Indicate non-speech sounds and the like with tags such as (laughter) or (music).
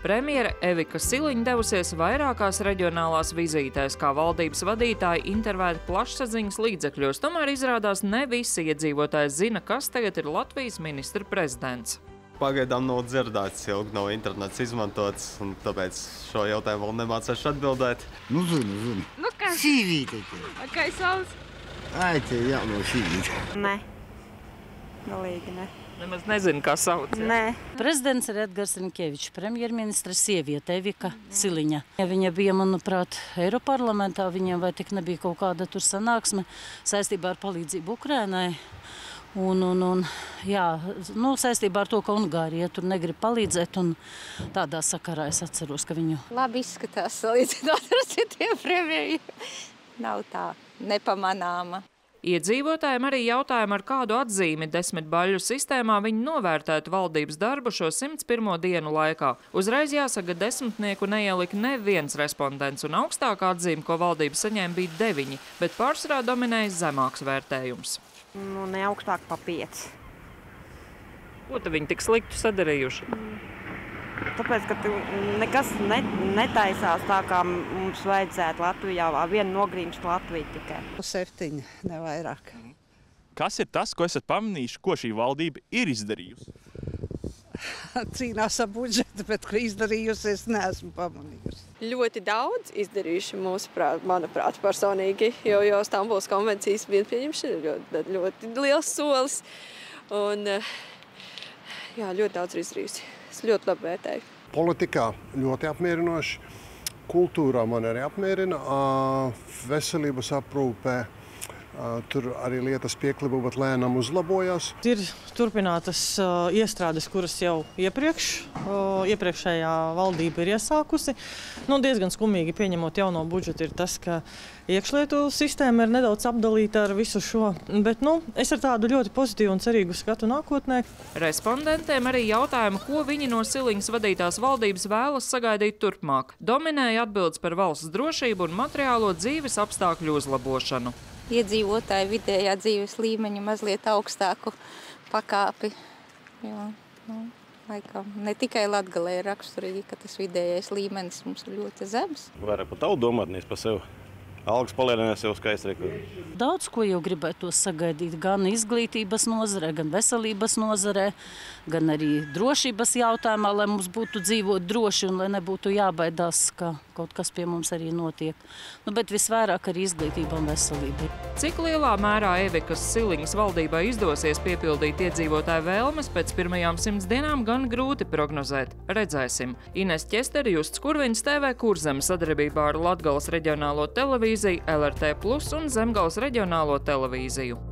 Premjere Evika Siliņa devusies vairākās reģionālās vizītēs, kā valdības vadītāji intervēta plašsaziņas līdzekļos. Tomēr izrādās ne visi iedzīvotāji zina, kas tagad ir Latvijas ministra prezidents. Pagaidām nav dzirdēts, ilgi nav internets izmantots, un tāpēc šo jautājumu vēl nemācēšu atbildēt. Nu, zinu, zinu. Nu, kā? Sīvīte. te. Kā sauc? Ai, tie jauno sīvīte. Nē. Galīgi ne. Nemaz nezinu, kā sauc. ja. Nē. Prezidents ir Edgars Rinkevičs, premjerministra sieviete Evika Siliņa. Ja viņa bija, manuprāt, Eiroparlamentā, viņiem vai tik nebija kaut kāda tur sanāksme saistībā ar palīdzību Ukrainai. Un, un, un, jā, nu, saistībā ar to, ka Ungārija tur negrib palīdzēt, un tādā sakarā es atceros, ka viņu labi izskatās salīdzinot ar citiem premjeriem. Nav tā nepamanāma. Iedzīvotājiem arī jautājumu, ar kādu atzīmi desmit baļu sistēmā viņi novērtētu valdības darbu šo 101. dienu laikā. Uzreiz jāsaka, desmitnieku neielika neviens respondents, un augstākā atzīme, ko valdība saņēma, bija deviņi, bet pārsvarā dominēja zemāks vērtējums. Nu, ne augstāk pa pieci. Ko tad viņi tik sliktu sadarījuši? Tāpēc, ka nekas ne, netaisās tā, kā mums vajadzētu Latvijā. Viena nogrīmst Latviju tikai. Septiņi, ne vairāk. Kas ir tas, ko esat pamanījuši, ko šī valdība ir izdarījusi? (laughs) Cīnās ar budžetu, bet ko izdarījusi, es neesmu pamanījusi. ļoti daudz izdarījuši, mūsuprāt, manuprāt, personīgi. Jo, jo Stambulas konvencijas viena pieņemšana ir ļoti, ļoti liels solis. Un, eh, jā, ļoti daudz ir izdarījusi. Es ļoti labi vērtēju. Politikā ļoti apmierinoši. Kultūrā man arī apmierina. Veselības aprūpē tur arī lietas pieklibu, bet lēnām uzlabojās. Ir turpinātas uh, iestrādes, kuras jau iepriekš, uh, iepriekšējā valdība ir iesākusi. Nu, diezgan skumīgi pieņemot jauno budžetu ir tas, ka iekšlietu sistēma ir nedaudz apdalīta ar visu šo. Bet nu, es ar tādu ļoti pozitīvu un cerīgu skatu nākotnē. Respondentiem arī jautājumu, ko viņi no Siliņas vadītās valdības vēlas sagaidīt turpmāk. Dominēja atbildes par valsts drošību un materiālo dzīves apstākļu uzlabošanu. Iedzīvotāji vidējā dzīves līmeņa mazliet augstāku pakāpi. Jo, nu, laikam, ne tikai Latgalē ir raksturīgi, ka tas vidējais līmenis mums ir ļoti zems. Vairāk par tavu domāt, nevis par sevi. Algas palielinās jau skaisti. reku. daudz ko jau gribētu sagaidīt. Gan izglītības nozarē, gan veselības nozarē, gan arī drošības jautājumā, lai mums būtu dzīvot droši un lai nebūtu jābaidās, ka kaut kas pie mums arī notiek. Nu, bet visvairāk arī izglītība un veselība. Cik lielā mērā Evikas Siliņas valdībai izdosies piepildīt iedzīvotāju vēlmes pēc pirmajām simts dienām, gan grūti prognozēt. Redzēsim. Ines Česteri, Justs Kurviņš, TV Kurzem sadarbībā ar Latgales reģionālo televīziju, LRT Plus un Zemgales reģionālo televīziju.